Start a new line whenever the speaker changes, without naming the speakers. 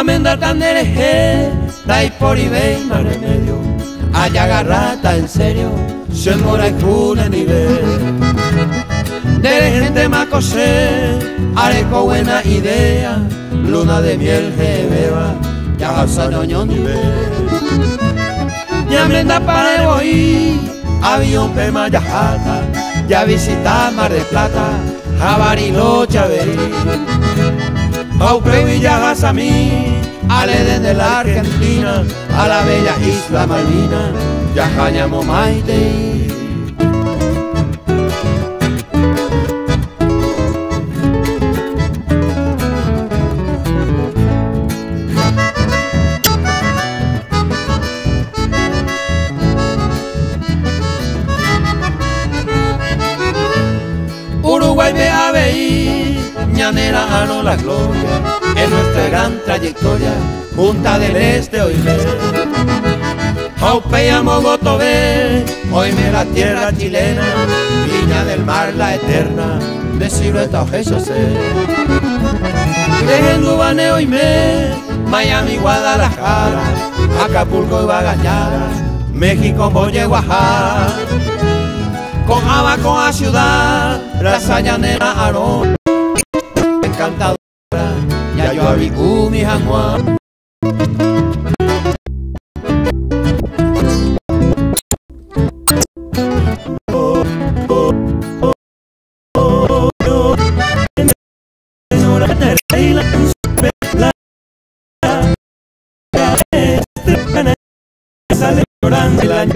Amenda tandereje, dai por ibey más remedio. Allá garrata en serio, se mora y cuna nivel. De gente más cosé, areco buena idea, luna de miel que beba, ya ñoño nivel. Ya amenda para hoy, avión pema ya ya visita Mar de Plata, Jabarilo Chaverí. Paupe Villa mí, ale desde la Argentina, a la bella isla Malvina, ya jañamo maite. Uruguay ve a ñanera no la gloria, en nuestra gran trayectoria, Junta del Este hoy me. Aupea Mogotové, hoy me la tierra chilena, Viña del Mar la eterna, de silueta Jesús. Dejen Dubane hoy me, Miami, Guadalajara, Acapulco y Bagañara, México, Boye, Oaxaca con abaco a ciudad, la llanera Arón, encantadora, ya yo abicu mi jamuán. Sale llorando el año